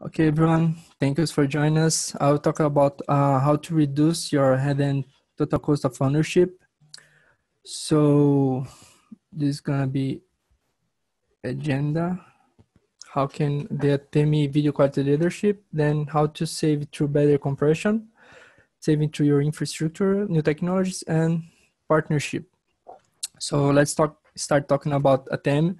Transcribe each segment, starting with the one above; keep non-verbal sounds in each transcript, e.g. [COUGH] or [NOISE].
Okay, everyone, thank you for joining us. I'll talk about uh, how to reduce your head-end total cost of ownership. So this is gonna be agenda. How can the Ateme video quality leadership, then how to save through better compression, saving through your infrastructure, new technologies, and partnership. So let's talk. start talking about Ateme.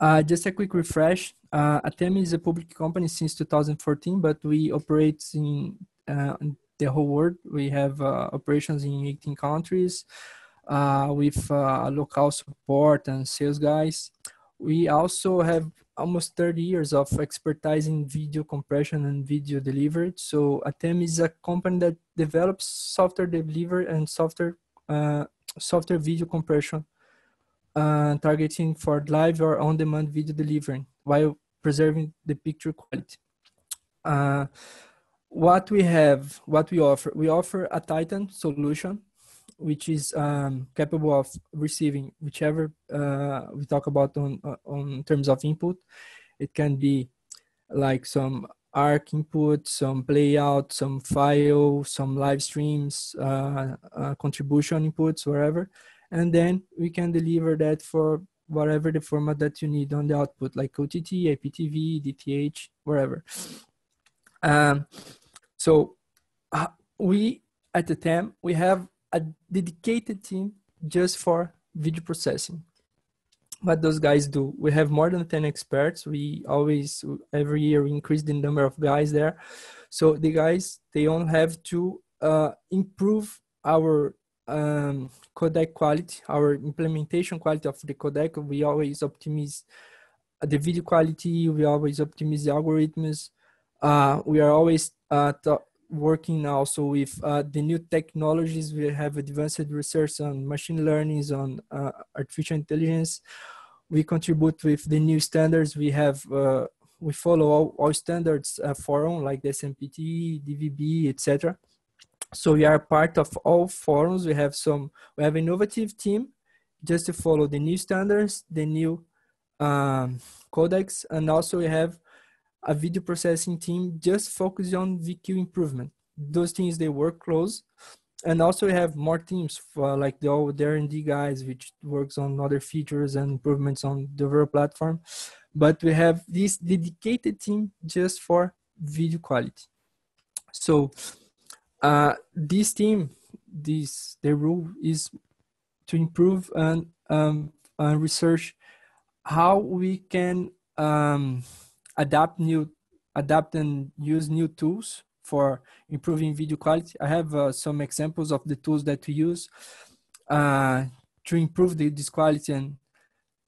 Uh, just a quick refresh. Uh, Ateme is a public company since 2014, but we operate in, uh, the whole world. We have uh, operations in 18 countries uh, with uh, local support and sales guys. We also have almost 30 years of expertise in video compression and video delivery. So Ateme is a company that develops software delivery and software uh, software video compression uh, targeting for live or on-demand video delivery while preserving the picture quality. Uh, what we have, what we offer, we offer a Titan solution, which is um, capable of receiving whichever uh, we talk about on uh, on terms of input. It can be like some ARC input, some playout, some file, some live streams, uh, uh, contribution inputs, whatever and then we can deliver that for whatever the format that you need on the output, like OTT, IPTV, DTH, wherever. Um, so uh, we at the time we have a dedicated team just for video processing. What those guys do, we have more than 10 experts. We always, every year, increase the number of guys there. So the guys, they all have to uh, improve our um, codec quality, our implementation quality of the codec, we always optimize the video quality, we always optimize the algorithms. Uh, we are always uh, working also with uh, the new technologies. We have advanced research on machine learning, on uh, artificial intelligence. We contribute with the new standards. We have uh, we follow all, all standards uh, forum like the SMPTE, DVB, etc. So we are part of all forums. We have some, we have innovative team just to follow the new standards, the new um, codecs, and also we have a video processing team just focused on VQ improvement. Those things they work close, and also we have more teams for like the old R&D guys, which works on other features and improvements on the overall platform. But we have this dedicated team just for video quality. So uh, this team, this the rule is to improve and um, uh, research how we can um, adapt new adapt and use new tools for improving video quality. I have uh, some examples of the tools that we use uh, to improve the, this quality and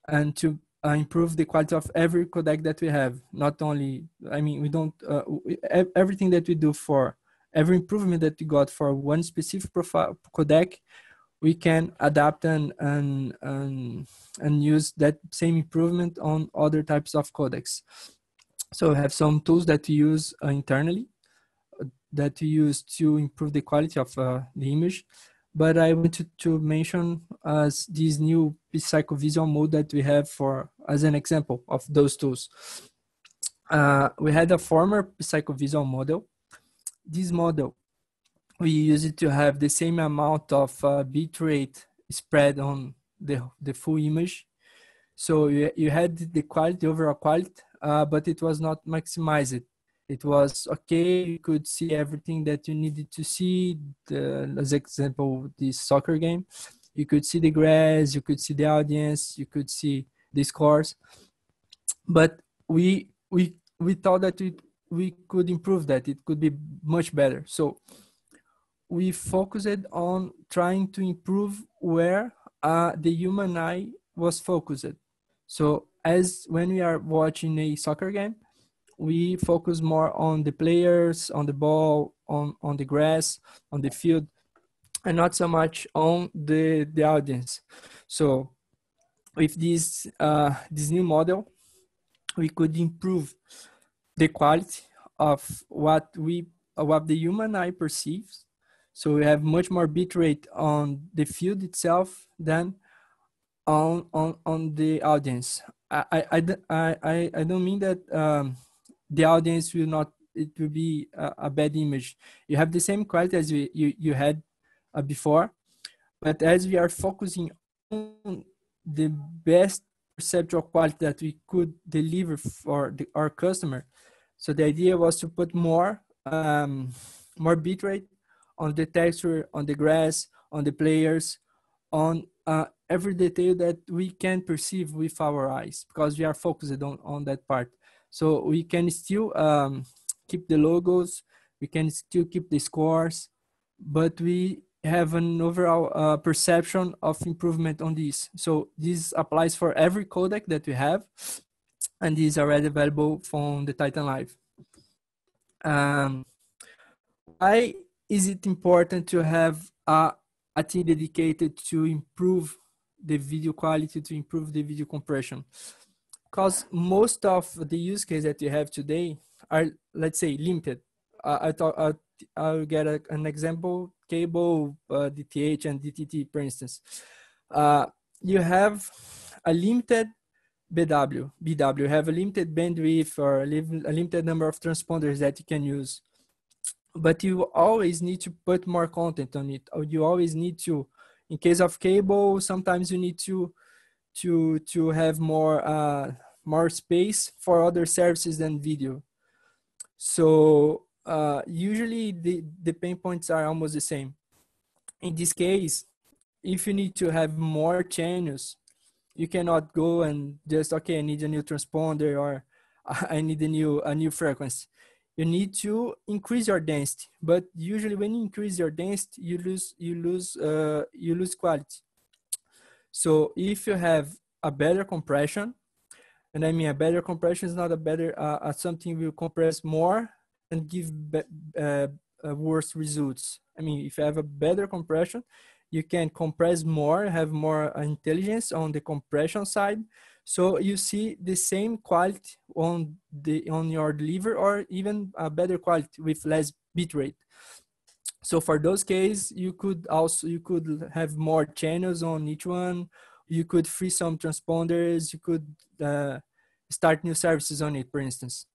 and to uh, improve the quality of every codec that we have. Not only, I mean, we don't uh, we, everything that we do for every improvement that we got for one specific profile codec, we can adapt and, and, and, and use that same improvement on other types of codecs. So we have some tools that we use uh, internally uh, that we use to improve the quality of uh, the image. But I wanted to mention as this new psychovisual mode that we have for as an example of those tools. Uh, we had a former psychovisual model this model, we use it to have the same amount of uh, bitrate spread on the, the full image. So you, you had the quality, overall quality, uh, but it was not maximized. It was okay, you could see everything that you needed to see. The, as example, this soccer game, you could see the grass, you could see the audience, you could see the scores. But we we we thought that it we could improve that. It could be much better. So we focused on trying to improve where uh, the human eye was focused. So as when we are watching a soccer game, we focus more on the players, on the ball, on, on the grass, on the field, and not so much on the, the audience. So with this, uh, this new model, we could improve the quality of what we what the human eye perceives. So we have much more bitrate on the field itself than on on on the audience. I I I I, I don't mean that um, the audience will not it will be a, a bad image you have the same quality as you you, you had uh, before but as we are focusing on the best perceptual quality that we could deliver for the, our customer so the idea was to put more um, more bitrate on the texture on the grass on the players on uh, every detail that we can perceive with our eyes because we are focused on, on that part. So we can still um, keep the logos, we can still keep the scores, but we have an overall uh, perception of improvement on this. So this applies for every codec that we have, and is already available from the Titan Live. Um, why is it important to have a a team dedicated to improve the video quality, to improve the video compression. Because most of the use cases that you have today are, let's say, limited. I thought uh, I'll get a, an example: cable, uh, DTH, and DTT, for instance. Uh, you have a limited BW, BW. You have a limited bandwidth or a limited number of transponders that you can use but you always need to put more content on it or you always need to in case of cable sometimes you need to to to have more uh more space for other services than video so uh usually the the pain points are almost the same. In this case if you need to have more channels you cannot go and just okay i need a new transponder or [LAUGHS] i need a new a new frequency. You need to increase your density but usually when you increase your density you lose you lose uh, you lose quality. So if you have a better compression and i mean a better compression is not a better uh, uh something will compress more and give uh, uh, worse results i mean if you have a better compression you can compress more have more intelligence on the compression side so you see the same quality on the on your deliver or even a better quality with less bitrate. So for those cases, you could also you could have more channels on each one. You could free some transponders. You could uh, start new services on it, for instance.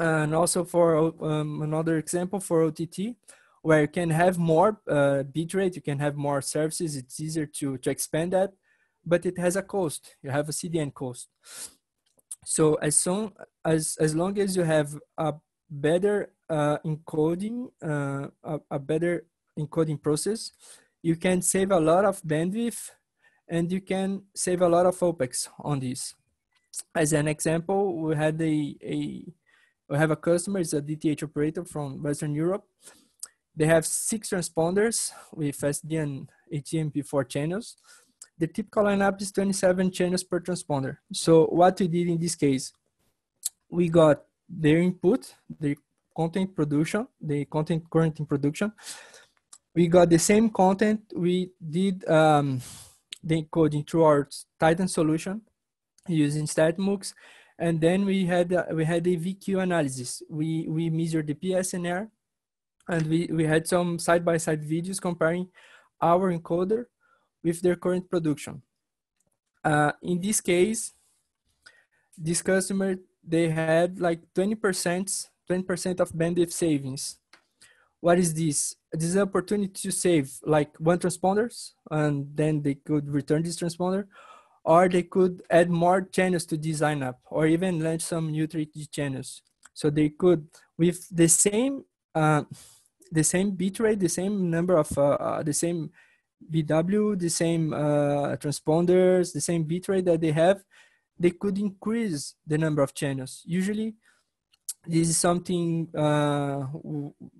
And also for um, another example for OTT, where you can have more uh, bitrate, you can have more services. It's easier to to expand that but it has a cost. You have a CDN cost. So as soon as as long as you have a better uh, encoding, uh, a, a better encoding process, you can save a lot of bandwidth and you can save a lot of OPEX on this. As an example, we had a, a we have a customer, it's a DTH operator from Western Europe. They have six transponders with SD and HDMP4 channels the typical lineup is 27 channels per transponder. So what we did in this case, we got their input, the content production, the content current in production. We got the same content. We did um, the encoding through our Titan solution using StatMux. And then we had uh, we had a VQ analysis. We we measured the PSNR, and we we had some side by side videos comparing our encoder with their current production. Uh, in this case, this customer, they had like 20%, 20% of bandwidth savings. What is this? This is an opportunity to save like one transponders and then they could return this transponder or they could add more channels to design up or even launch some new 3G channels. So they could, with the same, uh, the same bitrate, the same number of, uh, uh, the same BW, the same uh, transponders, the same bitrate that they have, they could increase the number of channels. Usually, this is something uh,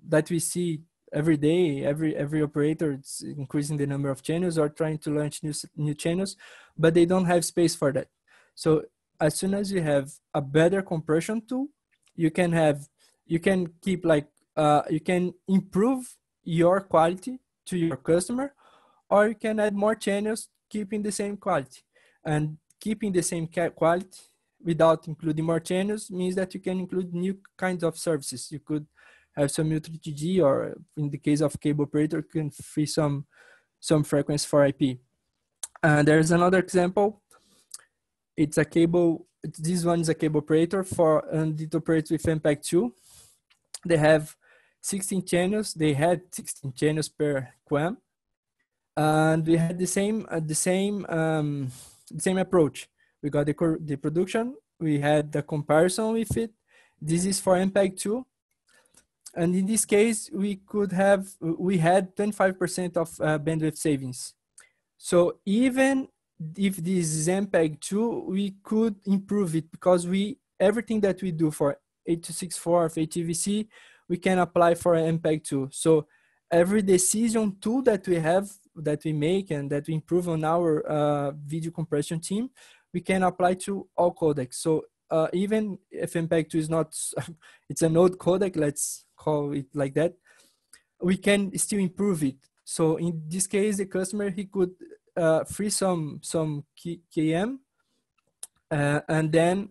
that we see every day. Every every operator is increasing the number of channels or trying to launch new new channels, but they don't have space for that. So as soon as you have a better compression tool, you can have you can keep like uh, you can improve your quality to your customer or you can add more channels keeping the same quality and keeping the same quality without including more channels means that you can include new kinds of services you could have some UTG or in the case of cable operator can free some some frequency for IP and there's another example it's a cable this one is a cable operator for and it operates with MPEG-2. They have 16 channels. They had 16 channels per QAM, and we had the same uh, the same um, the same approach. We got the the production. We had the comparison with it. This is for MPEG-2, and in this case, we could have we had 25% of uh, bandwidth savings. So even if this is MPEG-2, we could improve it because we everything that we do for H.264 of HEVC, we can apply for MPEG-2. So every decision tool that we have, that we make and that we improve on our uh, video compression team, we can apply to all codecs. So uh, even if MPEG-2 is not, [LAUGHS] it's an old codec, let's call it like that, we can still improve it. So in this case, the customer, he could uh, free some some QAM, uh, and then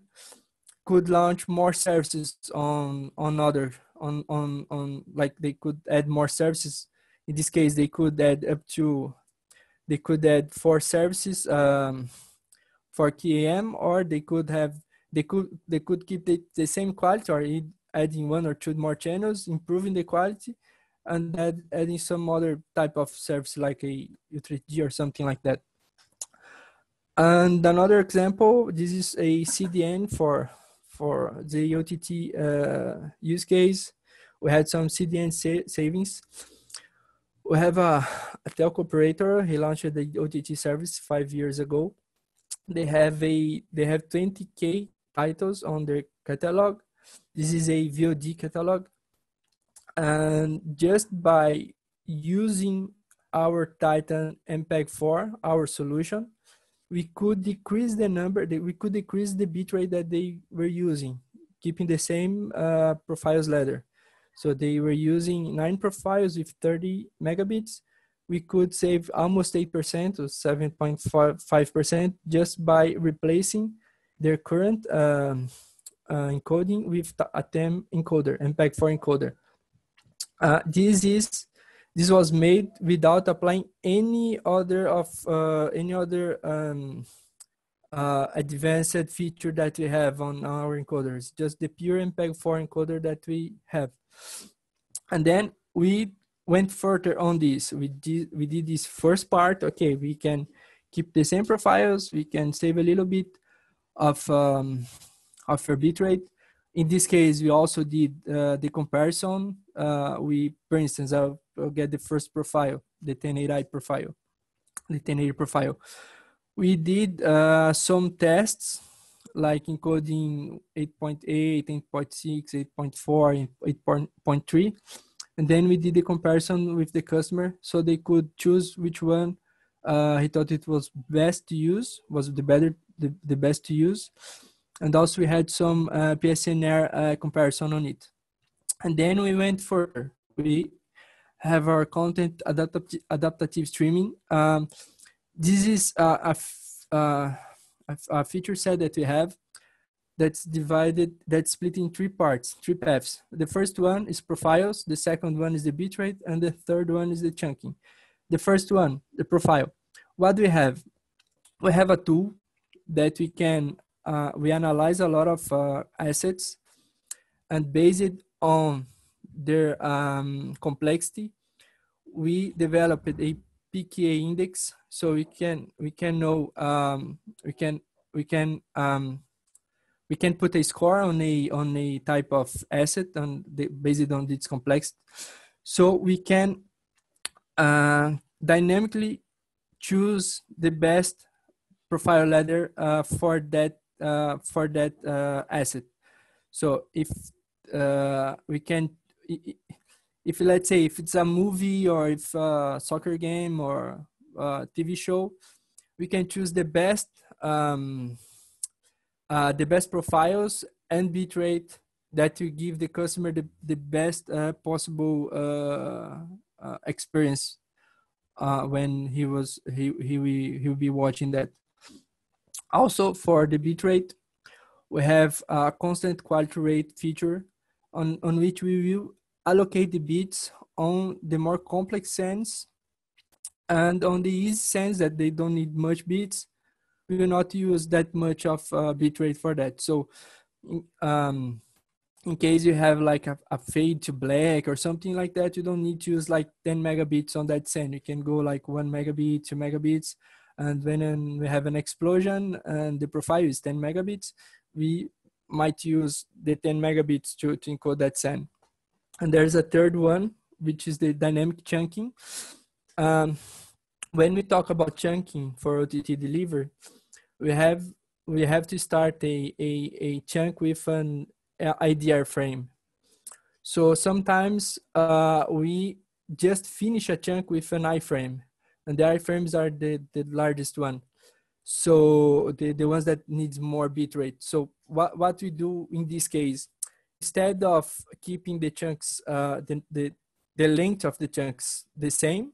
could launch more services on on other on on on like they could add more services. In this case, they could add up to they could add four services um, for QAM, or they could have they could they could keep the, the same quality or adding one or two more channels, improving the quality, and add, adding some other type of service like a U3G or something like that. And another example, this is a CDN for for the OTT uh, use case. We had some CDN sa savings. We have a, a telco operator. He launched the OTT service five years ago. They have a they have 20k titles on their catalog. This is a VOD catalog and just by using our Titan MPEG-4, our solution, we could decrease the number, we could decrease the bitrate that they were using, keeping the same uh, profiles ladder. So they were using nine profiles with 30 megabits. We could save almost 8% or 7.5% just by replacing their current um, uh, encoding with a TEM encoder, MPEG-4 encoder. Uh, this is this was made without applying any other of uh, any other um, uh, advanced feature that we have on our encoders, just the pure MPEG-4 encoder that we have. And then we went further on this. We did, we did this first part. Okay, we can keep the same profiles. We can save a little bit of um, of bitrate. In this case, we also did uh, the comparison uh, we, for instance, I'll, I'll, get the first profile, the 1080i profile, the 1080 profile. We did uh, some tests like encoding 8.8, 8.6, 8.4, 8.3. And then we did the comparison with the customer so they could choose which one uh, he thought it was best to use, was the better, the, the best to use. And also we had some uh, PSNR uh, comparison on it. And then we went further. We have our content adaptive, streaming. Um, this is a, a, a, a, feature set that we have that's divided, that's split in three parts, three paths. The first one is profiles, the second one is the bitrate, and the third one is the chunking. The first one, the profile. What do we have? We have a tool that we can, uh, we analyze a lot of uh, assets and base it on their um, complexity, we developed a PKA index so we can we can know um, we can we can um, we can put a score on a on a type of asset and based on its complexity. So we can uh, dynamically choose the best profile ladder uh, for that uh, for that uh, asset. So if uh, we can if let's say if it's a movie or if a soccer game or a tv show we can choose the best um, uh, the best profiles and bitrate that will give the customer the, the best uh, possible uh, experience when he was he he will, he will be watching that also for the bitrate we have a constant quality rate feature on, on which we will allocate the bits on the more complex sense and on the easy sense that they don't need much bits we will not use that much of uh, bitrate for that. So um, in case you have like a, a, fade to black or something like that, you don't need to use like 10 megabits on that SAN. You can go like one megabit, two megabits. And when we have an explosion and the profile is 10 megabits, we might use the 10 megabits to, to encode that SAN. And there's a third one, which is the dynamic chunking. Um, when we talk about chunking for OTT delivery, we have we have to start a, a, a chunk with an IDR frame. So sometimes uh, we just finish a chunk with an iframe, and the iframes are the, the largest one. So the, the ones that needs more bitrate. So what, what we do in this case, instead of keeping the chunks, uh, the, the, the length of the chunks the same,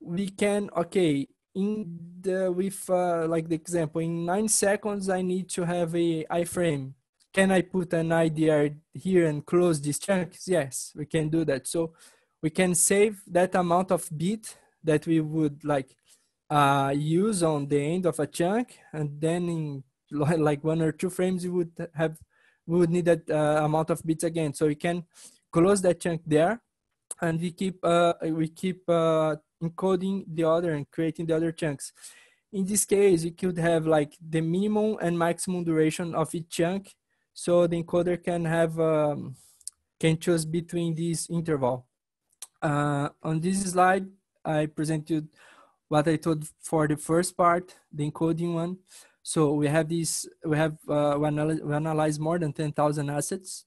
we can, okay, in the, with uh, like the example, in nine seconds, I need to have a iframe can I put an IDR here and close these chunks? Yes, we can do that. So we can save that amount of bit that we would like uh, use on the end of a chunk, and then in [LAUGHS] like one or two frames, we would have we would need that uh, amount of bits again. So we can close that chunk there, and we keep uh, we keep uh, encoding the other and creating the other chunks. In this case, we could have like the minimum and maximum duration of each chunk so the encoder can have um, can choose between this interval. Uh, on this slide, I presented what I told for the first part, the encoding one. So we have this, we have, uh, we, analyze, we analyze more than 10,000 assets.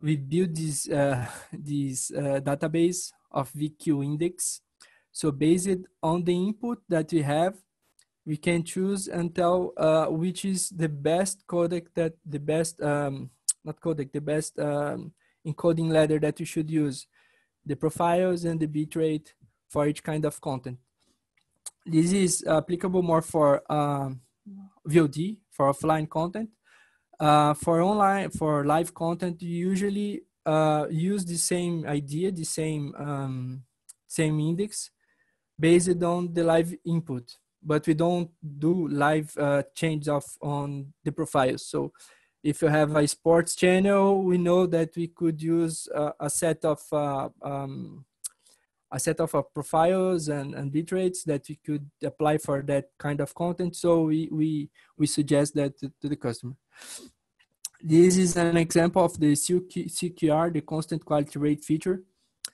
We build this, uh, [LAUGHS] this uh, database of VQ index. So based on the input that we have, we can choose and tell uh, which is the best codec that the best um, not codec the best um, encoding ladder that you should use the profiles and the bitrate for each kind of content. This is applicable more for um, VOD for offline content. Uh, for online for live content you usually uh, use the same idea the same um, same index based on the live input. But we don't do live uh, change of on the profiles. So if you have a sports channel, we know that we could use uh, a set of uh, um, a set of uh, profiles and, and bit rates that we could apply for that kind of content. So we we we suggest that to, to the customer. This is an example of the CQ, CQR, the constant quality rate feature.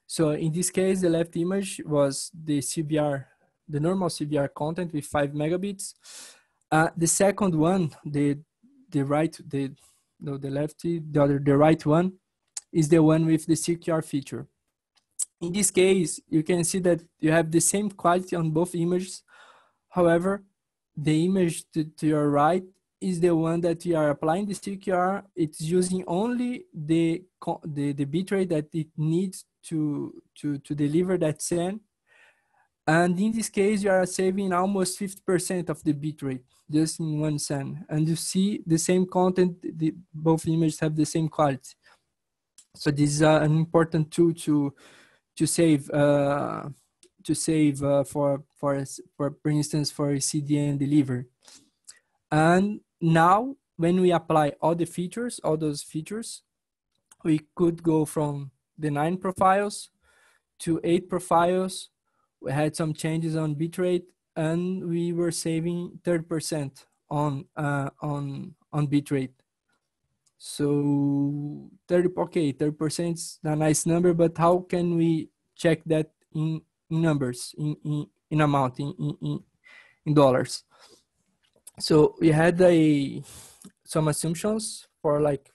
So in this case, the left image was the CBR the normal CBR content with five megabits. Uh, the second one, the the right, the no, the lefty, the other, the right one, is the one with the CQR feature. In this case, you can see that you have the same quality on both images. However, the image to, to your right is the one that you are applying the CQR. It's using only the, the, the bitrate that it needs to, to, to deliver that SAN and in this case, you are saving almost 50% of the bitrate just in one SAN. And you see the same content, the, both images have the same quality. So this is uh, an important tool to to save uh, to save uh, for for for for instance for CDN delivery. And now when we apply all the features, all those features, we could go from the nine profiles to eight profiles we had some changes on bitrate and we were saving 30% on uh, on on bitrate. So 30 okay, 30% is a nice number, but how can we check that in, in numbers, in, in, in amount, in, in, in dollars? So we had a some assumptions for like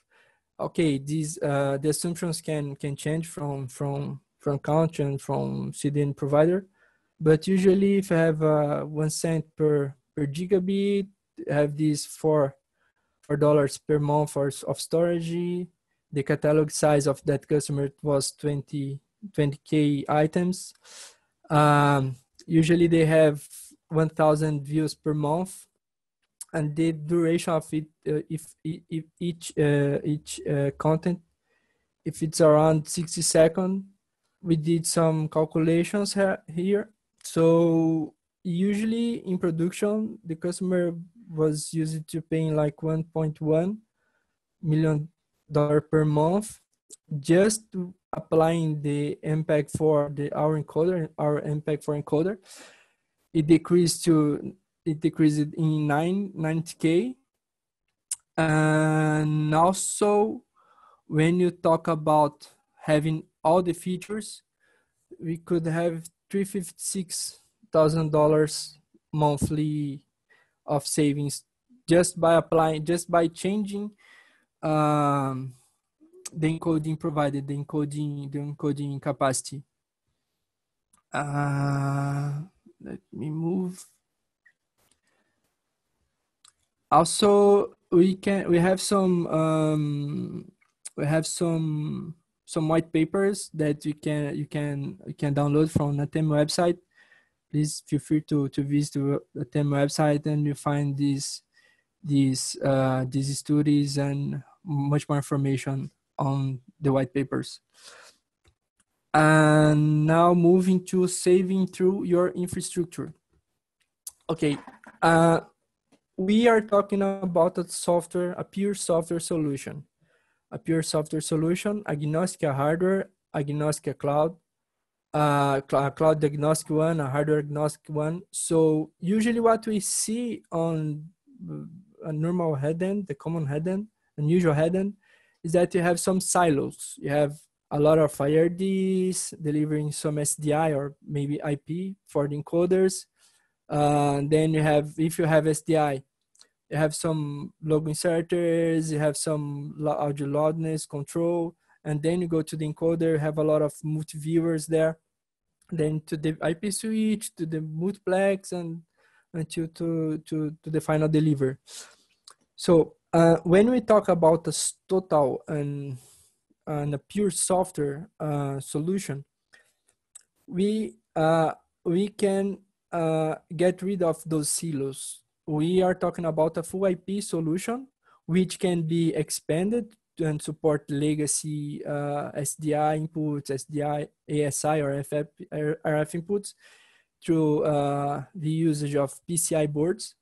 okay, these uh, the assumptions can can change from from from country and from CDN provider. But usually if I have uh, one cent per, per gigabit, I have these four, four dollars per month for, of storage. The catalog size of that customer was 20, 20K items. Um, usually they have 1000 views per month and the duration of it uh, if, if each uh, each uh, content if it's around 60 seconds we did some calculations here so usually in production, the customer was used to paying like 1.1 million dollar per month just applying the MPEG-4 the our encoder, our MPEG-4 encoder. It decreased to it decreased in 9 90k and also when you talk about having all the features we could have $356,000 monthly of savings just by applying just by changing um, the encoding provided the encoding the encoding capacity uh, let me move also we can we have some um, we have some some white papers that you can you can you can download from the TEM website. Please feel free to to visit the TEM website and you find these these uh, these studies and much more information on the white papers. And now moving to saving through your infrastructure. Okay, uh, we are talking about a software, a pure software solution. A pure software solution, agnostic hardware, agnostic cloud, uh, cloud agnostic one, a hardware agnostic one. So usually what we see on a normal headend, the common headend, unusual headend, is that you have some silos. You have a lot of IRDs delivering some SDI or maybe IP for the encoders. Uh, then you have, if you have SDI, you have some logo inserters, you have some audio loudness control, and then you go to the encoder, you have a lot of multi-viewers there. Then to the IP switch, to the multiplex, and until to, to, to the final deliver. So uh, when we talk about the total and, and a pure software uh, solution, we uh, we can uh, get rid of those silos. We are talking about a full IP solution, which can be expanded and support legacy uh, SDI inputs, SDI, ASI, or FF, RF inputs through uh, the usage of PCI boards.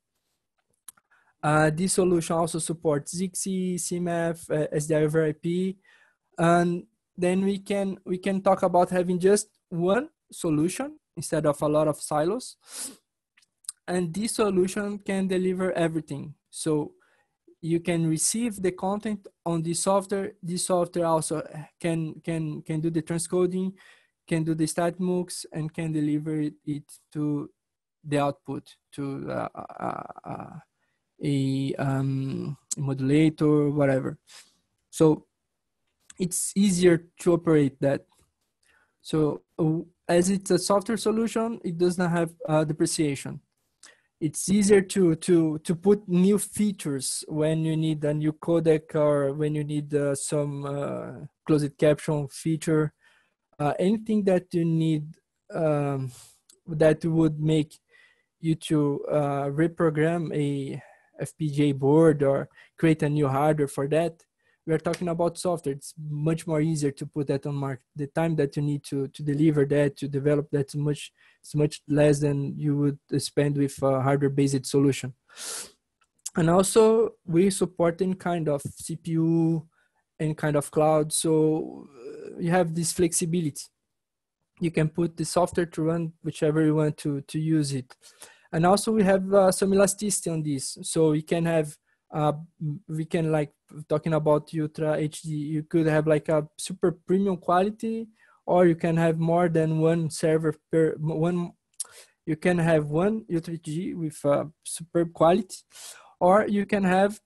Uh, this solution also supports ZXE, CMF, uh, SDI over IP, and then we can we can talk about having just one solution instead of a lot of silos. And this solution can deliver everything. So you can receive the content on the software. This software also can can can do the transcoding, can do the StatMux, and can deliver it, to the output to uh, uh, uh, a, um, modulator, whatever. So it's easier to operate that. So uh, as it's a software solution, it does not have uh, depreciation. It's easier to to to put new features when you need a new codec or when you need uh, some uh, closed caption feature. Uh, anything that you need um, that would make you to uh, reprogram a FPGA board or create a new hardware for that we are talking about software it's much more easier to put that on market. The time that you need to to deliver that to develop that's much it's much less than you would spend with a hardware based solution. And also we support in kind of cpu and kind of cloud so uh, you have this flexibility. You can put the software to run whichever you want to to use it. And also we have uh, some elasticity on this. So you can have uh, we can like talking about ultra hd you could have like a super premium quality or you can have more than one server per one you can have one ultra hd with a superb quality or you can have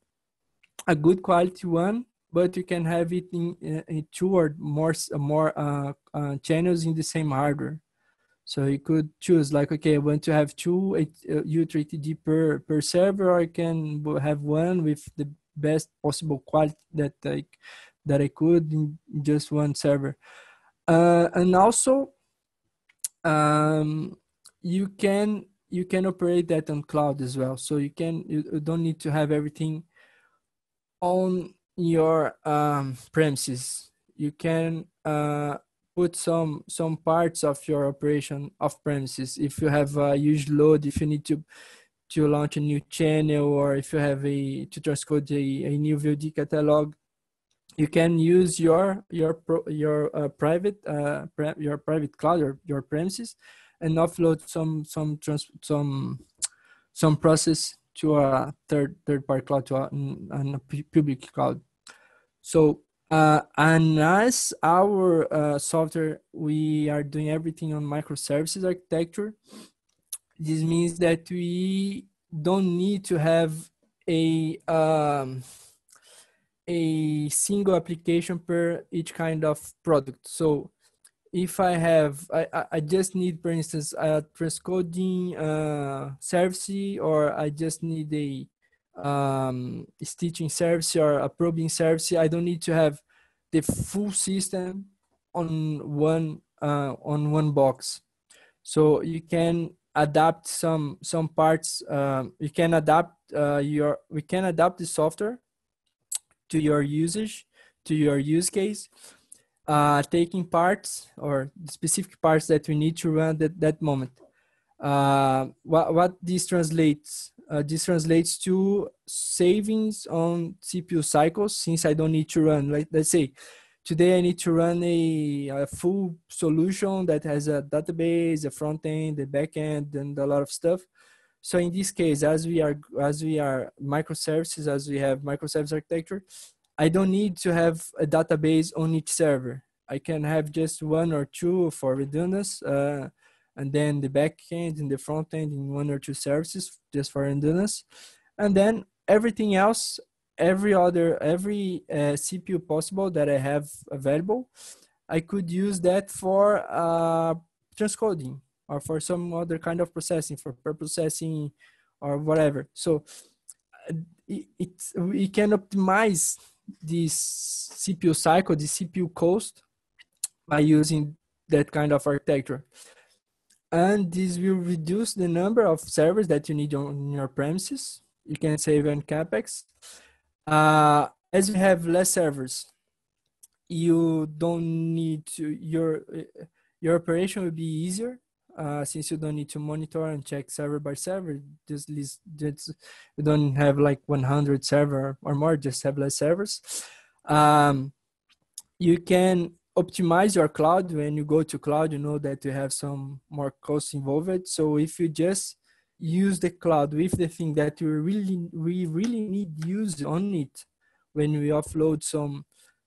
a good quality one but you can have it in, in two or more more uh, uh, channels in the same hardware so you could choose like, okay, I want to have two Ultra HD per, per server, I can have one with the best possible quality that I, that I could in just one server. Uh, and also, um, you can you can operate that on cloud as well. So you can you don't need to have everything on your um, premises. You can uh, put some some parts of your operation off premises if you have a huge load if you need to to launch a new channel or if you have a to transcode a, a new VOD catalog, you can use your your pro, your uh, private uh, your private cloud or your premises and offload some some trans, some some process to a third third party cloud to a, a public cloud. So uh, and as our uh, software, we are doing everything on microservices architecture. This means that we don't need to have a um, a single application per each kind of product. So if I have, I, I just need, for instance, a transcoding uh, service, or I just need a um, stitching service or a probing service. I don't need to have the full system on one uh, on one box. So you can adapt some some parts. Um, you can adapt uh, your. We can adapt the software to your usage, to your use case, uh, taking parts or specific parts that we need to run at that moment. Uh, what, what this translates, uh, this translates to savings on CPU cycles since I don't need to run, let's say, today I need to run a, a full solution that has a database, a front end, a back end, and a lot of stuff. So in this case, as we are as we are microservices, as we have microservice architecture, I don't need to have a database on each server. I can have just one or two for redundancy, uh, and then the backend and the front end in one or two services just for redundancy, and then everything else, every other every uh, CPU possible that I have available, I could use that for uh, transcoding or for some other kind of processing, for processing or whatever. So uh, it, it, we can optimize this CPU cycle, the CPU cost by using that kind of architecture. And this will reduce the number of servers that you need on your premises. You can save on CapEx. Uh, as you have less servers, you don't need to, your, your operation will be easier uh, since you don't need to monitor and check server by server, just, list, just you don't have like 100 server or more, just have less servers. Um, you can optimize your cloud when you go to cloud. You know that you have some more costs involved. So if you just use the cloud with the thing that you really we really need use on it when we offload some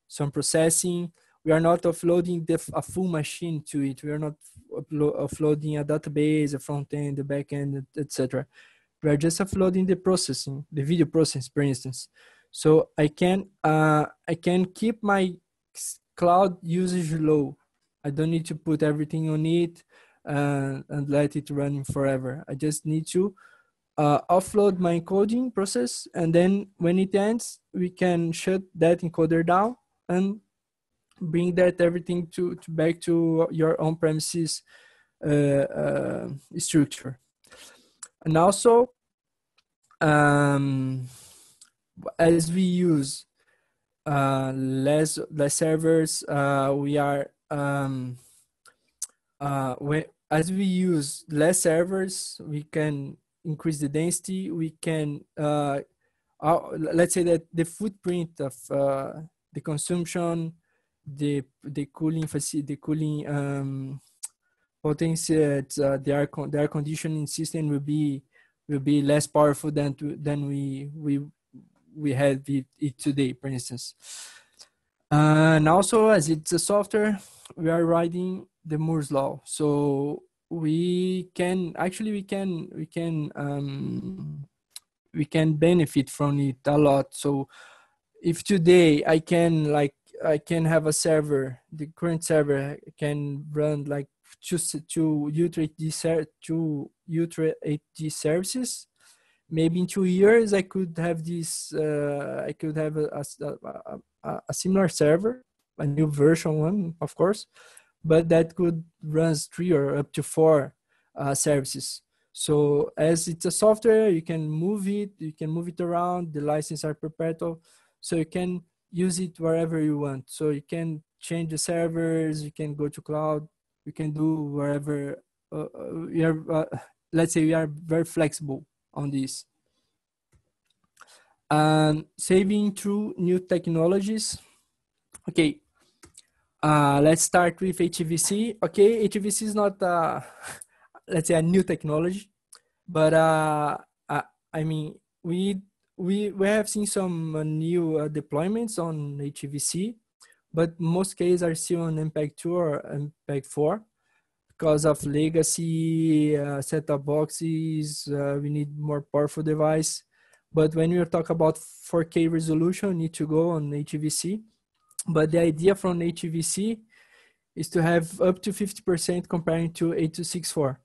some processing we are not offloading the, a full machine to it. We are not uplo- offloading a database, a front end, the back end, etc. We are just offloading the processing, the video process, for instance. So I can uh, I can keep my cloud usage low. I don't need to put everything on it uh, and let it run forever. I just need to uh, offload my encoding process, and then when it ends, we can shut that encoder down and bring that everything to, to back to your on premises uh, uh, structure. And also, um, as we use uh, less less servers, uh, we are um, uh, when, as we use less servers, we can increase the density. We can uh, let's say that the footprint of the consumption the the cooling facility, the cooling um, potency, uh, the air con- the air conditioning system will be will be less powerful than to, than we we we had it today, for instance. And also, as it's a software, we are writing the Moore's law, so we can actually we can we can um, we can benefit from it a lot. So if today I can like I can have a server. The current server can run like two two Ultra HD two Ultra HD services. Maybe in two years, I could have this. Uh, I could have a, a, a, a, similar server, a new version one, of course, but that could run three or up to four uh, services. So as it's a software, you can move it, you can move it around. The license are perpetual, so you can use it wherever you want. So you can change the servers, you can go to cloud, you can do wherever. Uh, uh we are, uh, let's say we are very flexible on this. And saving through new technologies. Okay, uh, let's start with HVC. Okay, HVC is not, uh, [LAUGHS] let's say, a new technology, but uh, I, I mean, we we we have seen some uh, new uh, deployments on HVC, but most cases are still on MPEG 2 or MPEG 4 because of legacy uh, set-top boxes. Uh, we need more powerful device. But when we talk about 4K resolution, need to go on HEVC. But the idea from HEVC is to have up to 50% comparing to H.264.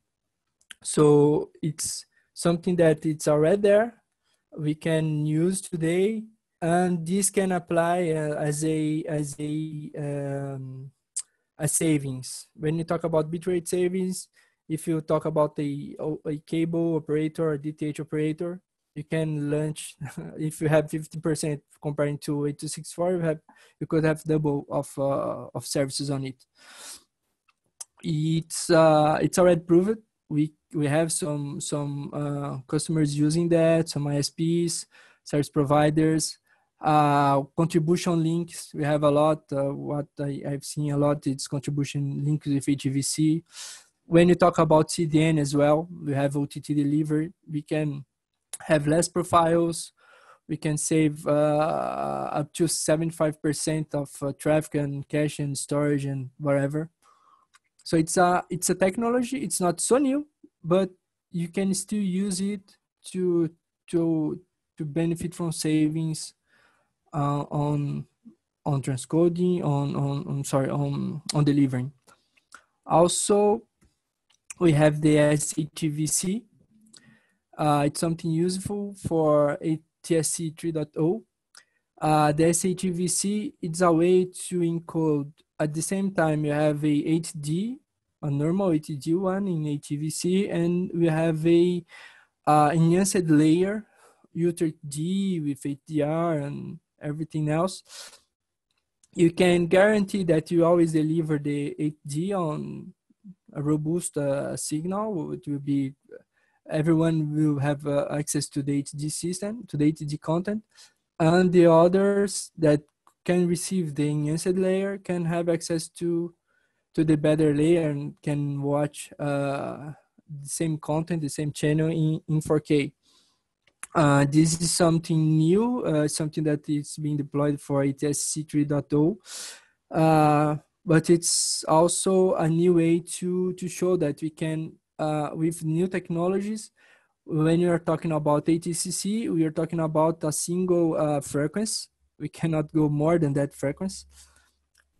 So it's something that it's already there. We can use today, and this can apply uh, as a as a um, a savings. When you talk about bitrate savings, if you talk about a, a cable operator or DTH operator, you can launch [LAUGHS] if you have 50% comparing to H.264 you have you could have double of uh, of services on it. It's uh, it's already proven. We we have some some uh, customers using that some isps service providers uh, contribution links we have a lot uh, what I, i've seen a lot it's contribution links with hvc when you talk about cdn as well we have ott delivery we can have less profiles. We can save uh, up to 75% of uh, traffic and cache and storage and whatever. So it's a it's a technology. It's not so new, but you can still use it to to to benefit from savings uh, on on transcoding on on, on sorry on on delivering. Also, we have the SHEVC, uh, it's something useful for ATSC 3.0. Uh, the SHEVC it's a way to encode at the same time you have a HD, a normal HD one in ATVC, and we have a uh, enhanced layer, UHD with HDR and everything else. You can guarantee that you always deliver the HD on a robust uh, signal. It will be everyone will have uh, access to the HD system, to the HD content, and the others that can receive the enhanced layer can have access to to the better layer and can watch uh, the same content, the same channel in, in 4K. Uh, this is something new, uh, something that is being deployed for ATSC 3.0. Uh, but it's also a new way to, to show that we can uh, with new technologies, when you are talking about ATSC, we are talking about a single uh, frequency. We cannot go more than that frequency.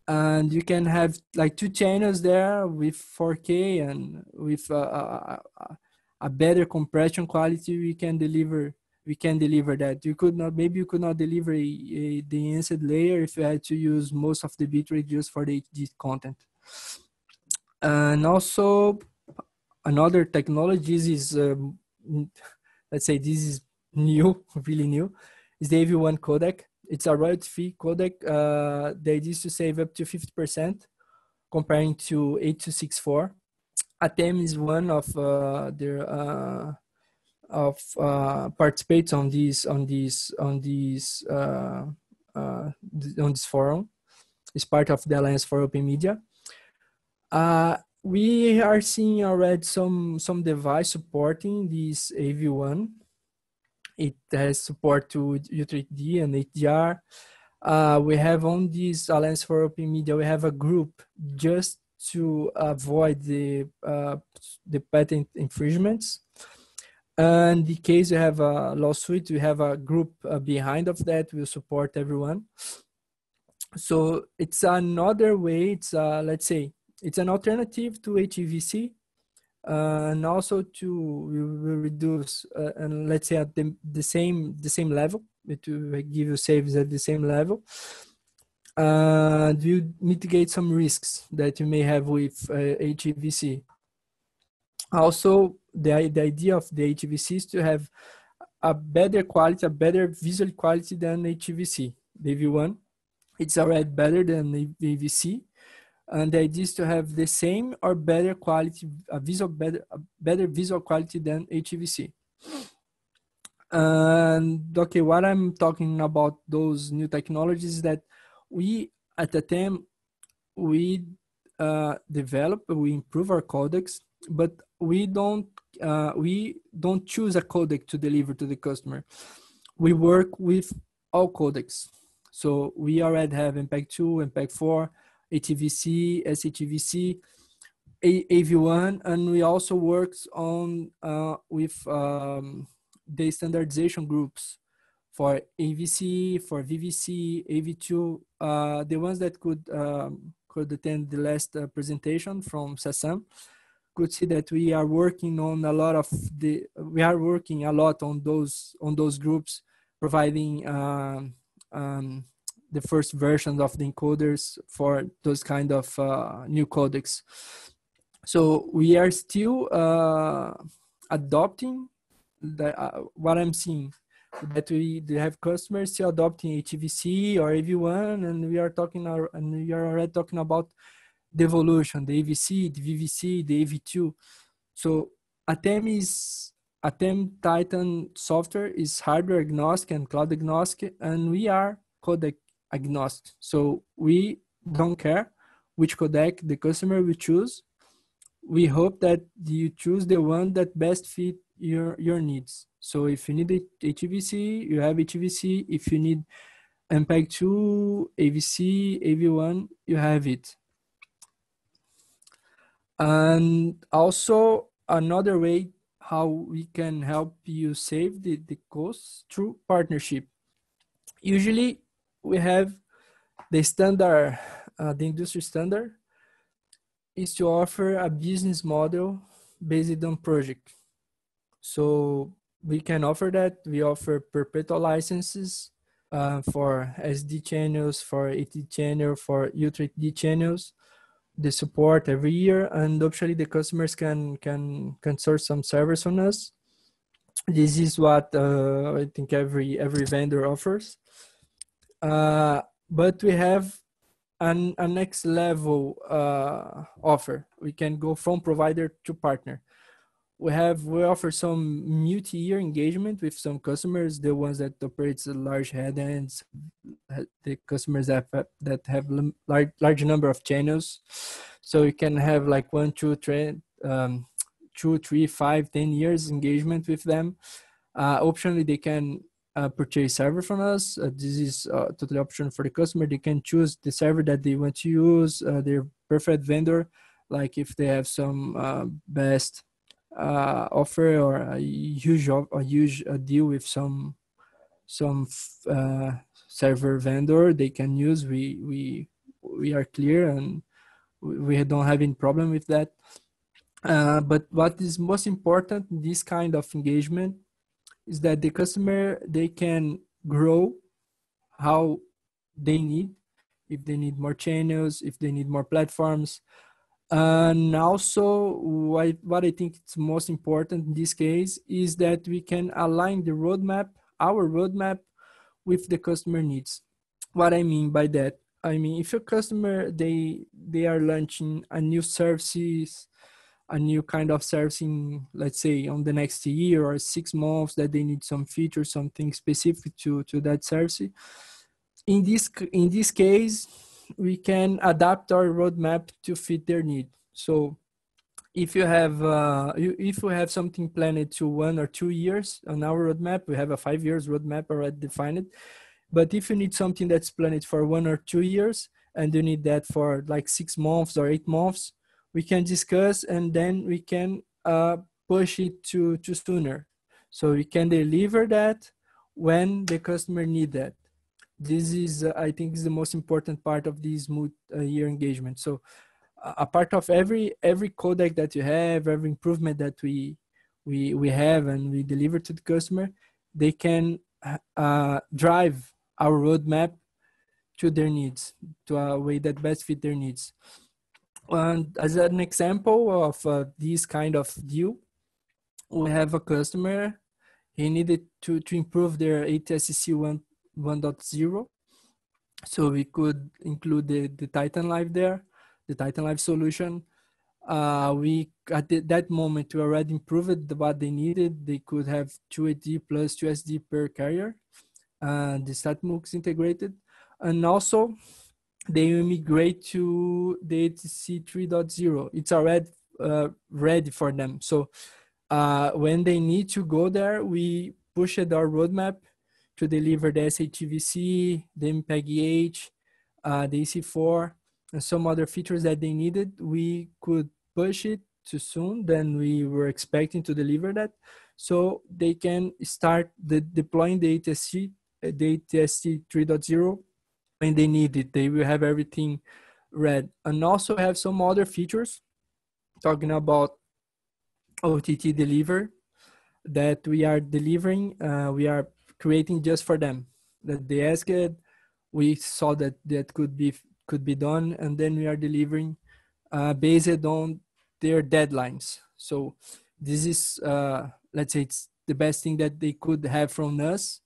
And you can have like two channels there with 4K and with a better compression quality. We can deliver. We can deliver that. You could not. Maybe you could not deliver a, a, the enhanced layer if you had to use most of the bitrate just for the HD content. And also, another technologies is um, let's say this is new [LAUGHS] really new is the av1 codec it's a royalty free codec uh, the idea is to save up to 50% comparing to H.264 Ateme is one of uh, their uh, of uh, on these on these on these uh, uh, on this forum is part of the alliance for open media uh, we are seeing already some some device supporting this AV1. It has support to UHD and HDR. Uh, we have on this Alliance for Open Media, we have a group just to avoid the uh, the patent infringements. And in case you have a lawsuit, we have a group uh, behind of that will support everyone. So it's another way. It's uh, let's say it's an alternative to HEVC uh, and also to reduce uh, and let's say at the, the same the same level to give you saves at the same level and you mitigate some risks that you may have with uh, HEVC. Also, the, the idea of the HEVC is to have a better quality, a better visual quality than HEVC. The V1, it's already better than the AVC, and the idea is to have the same or better quality, a visual better, a better visual quality than HEVC. And okay, what I'm talking about those new technologies that we at the time we uh, develop, we improve our codecs, but we don't uh, we don't choose a codec to deliver to the customer. We work with all codecs. So we already have MPEG-2, MPEG-4, HEVC, SHEVC, AV1, and we also worked on uh, with um, the standardization groups for AVC, for VVC, AV2, uh, the ones that could um, could attend the last uh, presentation from SASAM could see that we are working on a lot of the we are working a lot on those on those groups providing um, um, the first versions of the encoders for those kind of uh, new codecs. So we are still uh, adopting the, uh, what i'm seeing that we have customers still adopting HEVC or AV1 and we are talking and we are already talking about the evolution, the AVC, the VVC, the AV2. So Ateme is Ateme Titan software is hardware agnostic and cloud agnostic, and we are codec agnostic. So we don't care which codec the customer will choose. We hope that you choose the one that best fit your your needs. So if you need HVC, you have HVC. If you need MPEG-2, AVC, AV1, you have it. And also another way how we can help you save the, the costs through partnership. Usually we have the standard, uh, the industry standard is to offer a business model based on project. So we can offer that. We offer perpetual licenses uh, for SD channels, for HD channel, for Ultra HD channels the support every year and actually the customers can can can source some servers on us. This is what uh, i think every every vendor offers. Uh, but we have an a next level uh, offer. We can go from provider to partner we have we offer some multi-year engagement with some customers the ones that operates large head ends the customers that that have large large number of channels. So you can have like one two three um, two three five ten years engagement with them. Uh, optionally they can uh, purchase server from us. Uh, this is uh, totally option for the customer. They can choose the server that they want to use uh, their preferred vendor. Like if they have some uh, best uh, offer or a huge a huge a deal with some some uh, server vendor they can use we we we are clear and we don't have any problem with that. Uh, but what is most important in this kind of engagement is that the customer they can grow how they need. If they need more channels if they need more platforms and also what, what i think is most important in this case is that we can align the roadmap our roadmap with the customer needs. What i mean by that i mean if a customer they they are launching a new services a new kind of servicing let's say on the next year or six months that they need some features something specific to to that service in this in this case we can adapt our roadmap to fit their need. So if you have uh, if we have something planned to one or two years on our roadmap, we have a five years roadmap already defined. But if you need something that's planned for one or two years and you need that for like six months or eight months, we can discuss and then we can uh, push it to, to sooner. So we can deliver that when the customer need that this is uh, i think is the most important part of this multi-year uh, engagement. So uh, a part of every every codec that you have every improvement that we we we have and we deliver to the customer they can uh, drive our roadmap to their needs to a way that best fit their needs. And as an example of uh, this kind of deal we have a customer he needed to to improve their ATSC one 1.0 so we could include the, the titan live there the titan live solution uh, we at that moment we already improved what they needed. They could have 2HD plus 2SD per carrier, and the StatMux integrated, and also they migrate to the ATSC 3.0. It's already uh, ready for them. So uh, when they need to go there, we pushed our roadmap to deliver the SATVC, the MPEG-H, uh, the AC-4, and some other features that they needed. We could push it too soon than we were expecting to deliver that. So they can start the deploying the ATSC, the ATSC 3.0 when they need it. They will have everything read and also have some other features talking about OTT deliver that we are delivering. Uh, we are creating just for them that they asked. It, we saw that that could be could be done, and then we are delivering uh, based on their deadlines. So this is, uh, let's say, it's the best thing that they could have from us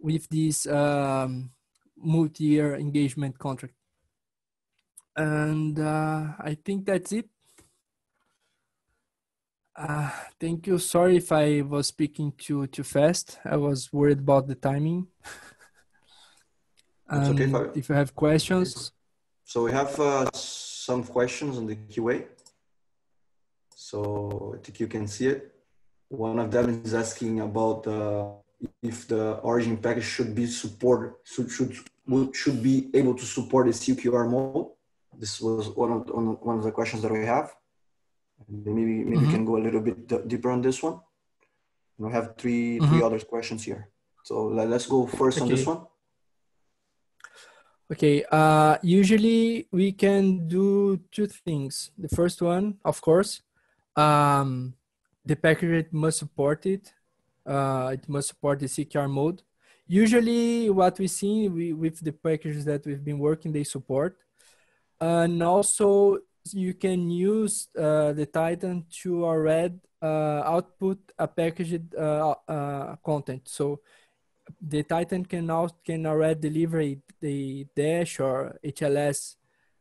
with this um, multi-year engagement contract. And uh, I think that's it. Uh, thank you. Sorry if I was speaking too too fast. I was worried about the timing. It's okay, Fabio. if you have questions. So we have uh, some questions on the QA. So I think you can see it. One of them is asking about uh, if the origin package should be support should should should be able to support the CQR mode. This was one of one of the questions that we have. And maybe maybe mm -hmm. we can go a little bit deeper on this one. We have 3 mm -hmm. three other questions here. So let, us go first okay. on this one. Okay. Uh, usually we can do two things. The first one, of course, um, the package must support it. Uh, it must support the CQR mode. Usually, what we see we, with the packages that we've been working, they support. And also, you can use uh, the Titan to already uh, output a packaged uh, uh, content. So the Titan can now can already deliver the Dash or HLS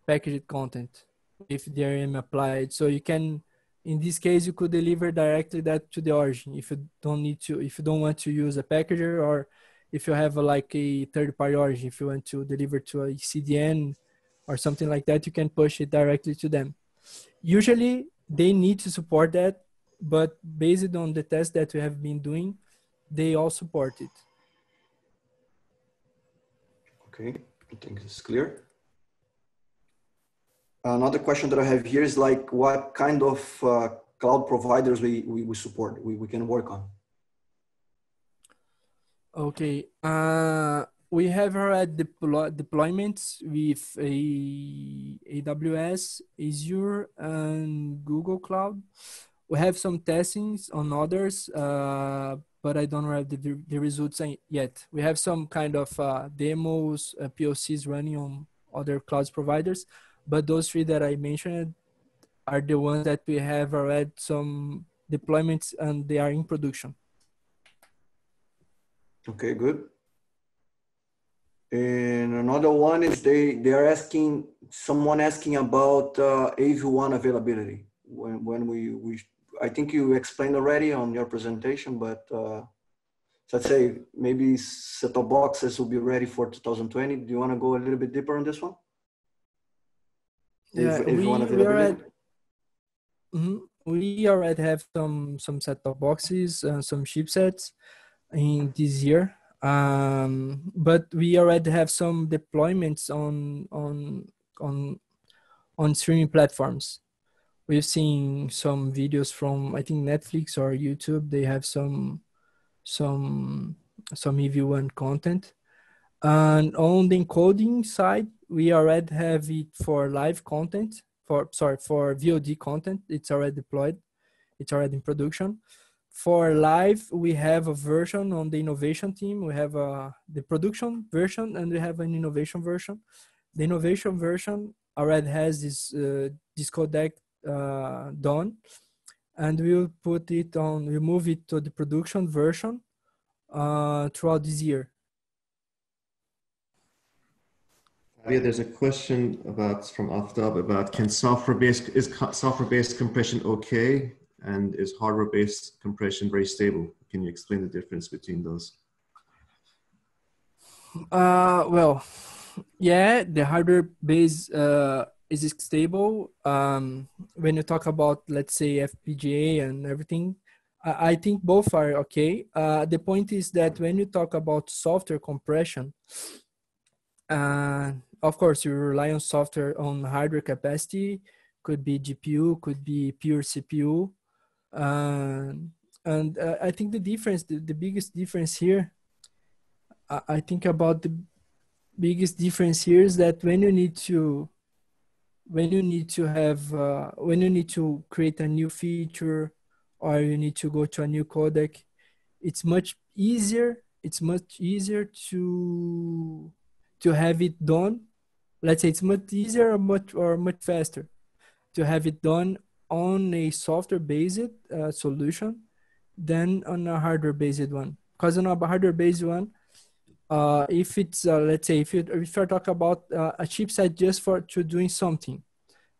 packaged content if DRM applied. So you can, in this case, you could deliver directly that to the origin if you don't need to, if you don't want to use a packager or if you have a, like a third party origin, if you want to deliver to a CDN or something like that, you can push it directly to them. Usually they need to support that, but based on the test that we have been doing, they all support it. Okay, I think it's clear. Another question that I have here is like, what kind of uh, cloud providers we, we, we support, we, we can work on? Okay. Uh, we have had deploy deployments with AWS, Azure, and Google Cloud. We have some testings on others, uh, but I don't have the, the results yet. We have some kind of uh, demos, uh, POCs running on other cloud providers, but those three that I mentioned are the ones that we have already some deployments and they are in production. Okay, good. And another one is they they are asking someone asking about uh, AV1 availability. When when we we I think you explained already on your presentation, but uh, let's say maybe set-top boxes will be ready for 2020. Do you want to go a little bit deeper on this one? Yeah, AV, we, we already, mm -hmm, we already have some some set-top boxes, uh, some chipsets in this year um, but we already have some deployments on on on on streaming platforms. We've seen some videos from i think netflix or youtube. They have some some some AV1 content. And on the encoding side we already have it for live content for sorry for vod content. It's already deployed. It's already in production for live we have a version on the innovation team we have a the production version and we have an innovation version. The innovation version already has this uh, this codec uh, done and we'll put it on we move it to the production version uh, throughout this year. Javier, there's a question about from Aftab about can software-based is software-based compression okay, and is hardware-based compression very stable? Can you explain the difference between those? Uh, well, yeah, the hardware base uh, is stable. Um, when you talk about, let's say, FPGA and everything, I, I think both are okay. Uh, the point is that when you talk about software compression, uh, of course, you rely on software on hardware capacity, could be GPU, could be pure CPU. Uh, and uh, I think the difference, the, the biggest difference here, I, I think about the biggest difference here is that when you need to when you need to have uh, when you need to create a new feature or you need to go to a new codec it's much easier it's much easier to to have it done. Let's say it's much easier or much or much faster to have it done on a software based uh, solution than on a hardware based one because on a hardware based one uh, if it's uh, let's say if you if you talk about uh, a chipset just for to doing something,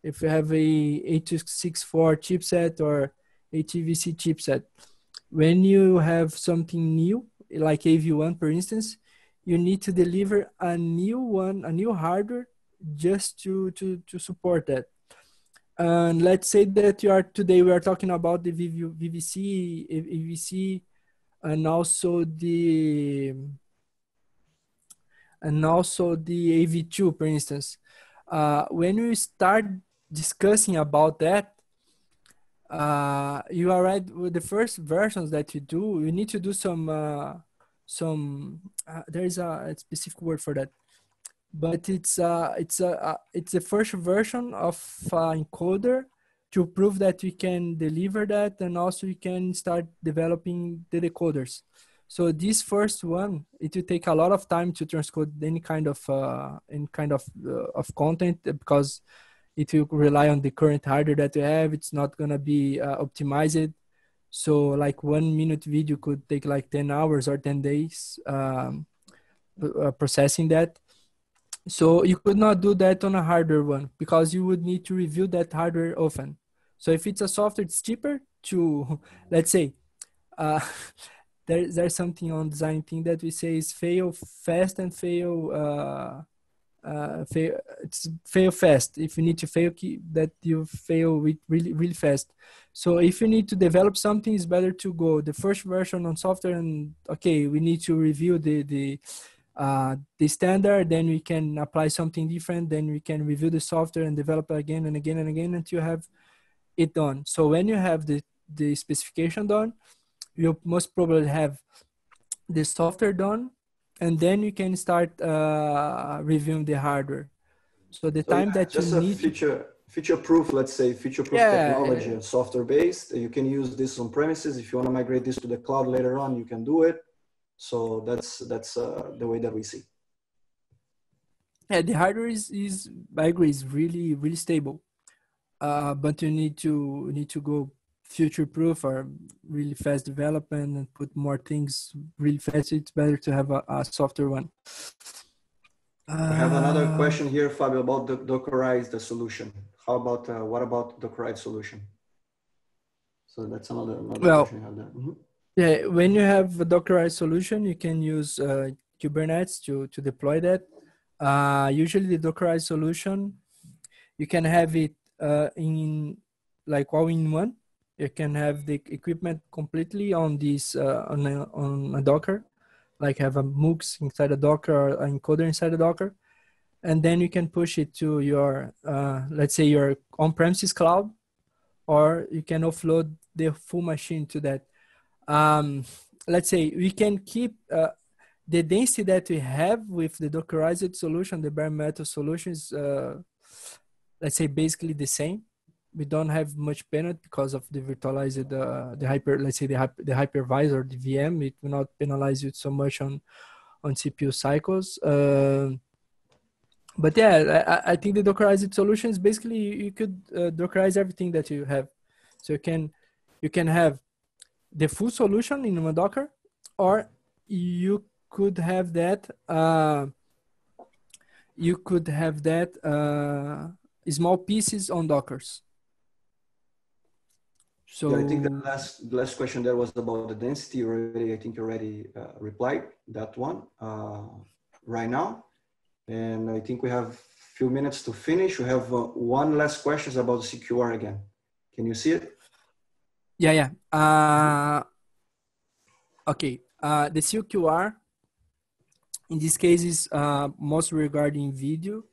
if you have a H.264 chipset or a TVC chipset, when you have something new like AV1 for instance, you need to deliver a new one, a new hardware just to to to support that. And let's say that you are today we are talking about the VVC, AVC, and also the and also the AV2, for instance. Uh, when you start discussing about that, uh, you are right with the first versions that you do. You need to do some uh, some. Uh, there is a, a, specific word for that, but it's a it's a it's the first version of encoder to prove that we can deliver that, and also we can start developing the decoders. So this first one, it will take a lot of time to transcode any kind of uh, any kind of uh, of content because it will rely on the current hardware that you have. It's not gonna be uh, optimized. So like one minute video could take like 10 hours or 10 days um, uh, processing that. So you could not do that on a hardware one because you would need to review that hardware often. So if it's a software, it's cheaper to, [LAUGHS] let's say, uh, [LAUGHS] there, there's something on design thing that we say is fail fast and fail uh, uh, fail it's fail fast if you need to fail that you fail with really really fast so if you need to develop something it's better to go the first version on software and okay we need to review the the uh, the standard then we can apply something different then we can review the software and develop it again and again and again until you have it done. So when you have the the specification done you most probably have the software done and then you can start uh, reviewing the hardware. So the so time yeah, that you need feature feature proof let's say feature proof yeah, technology uh, software based you can use this on premises. If you want to migrate this to the cloud later on you can do it so that's that's uh, the way that we see yeah the hardware is, is i agree is really really stable uh, but you need to need to go future proof or really fast development and put more things really fast, it's better to have a, a softer one. I have another uh, question here, Fabio, about the Dockerized solution. How about uh, what about Dockerized solution? So that's another, another well. Yeah, when you have a Dockerized solution, you can use uh, Kubernetes to to deploy that. Uh, usually, the Dockerized solution, you can have it uh, in like all in one you can have the equipment completely on this uh, on, a, on a Docker, like have a MUX inside a Docker or an encoder inside a Docker, and then you can push it to your uh, let's say your on-premises cloud, or you can offload the full machine to that. Um, let's say we can keep uh, the density that we have with the Dockerized solution, the bare metal solution is, uh, let's say, basically the same we don't have much penalty because of the virtualized uh, the hyper let's say the the hypervisor the VM it will not penalize you so much on on CPU cycles. Uh, but yeah, I, I, think the Dockerized solution is basically you could uh, Dockerize everything that you have, so you can you can have the full solution in a Docker, or you could have that. Uh, you could have that uh, small pieces on Dockers. So yeah, I think the last the last question there was about the density already. I think you already uh, replied that one uh, right now, and I think we have a few minutes to finish. We have uh, one last question about CQR again. Can you see it? Yeah, yeah. Uh, okay. Uh, the CQR in this case is uh, most regarding video.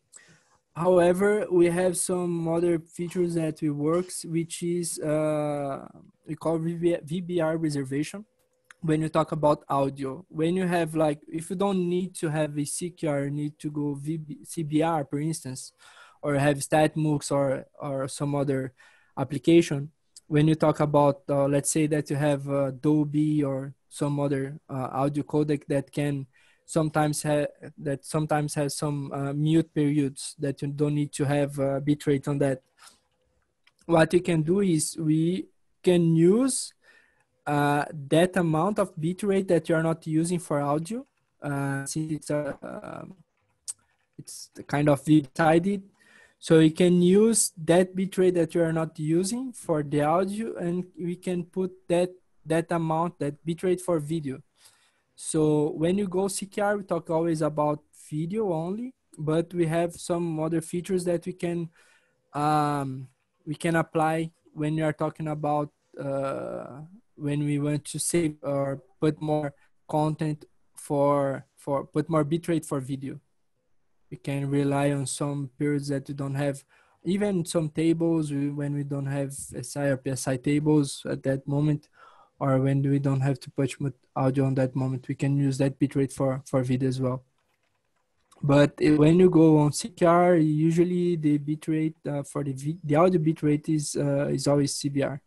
However, we have some other features that we works, which is uh, we call VBR reservation. When you talk about audio, when you have like, if you don't need to have a CQR, you need to go VB, CBR, for instance, or have StatMux or or some other application. When you talk about, uh, let's say that you have uh, Dolby or some other uh, audio codec that can sometimes have that sometimes has some uh, mute periods that you don't need to have uh, bitrate on that. What we can do is we can use uh, that amount of bitrate that you are not using for audio, uh, since it's a um, it's kind of sided. So you can use that bitrate that you are not using for the audio, and we can put that that amount, that bitrate for video. So when you go CQR, we talk always about video only, but we have some other features that we can um, we can apply when we are talking about uh, when we want to save or put more content for for put more bitrate for video. We can rely on some periods that we don't have even some tables when we don't have SI or PSI tables at that moment or when we don't have to put audio on that moment, we can use that bitrate for, for video as well. But when you go on CQR, usually the bitrate uh, for the, the audio bitrate is, uh, is always CBR.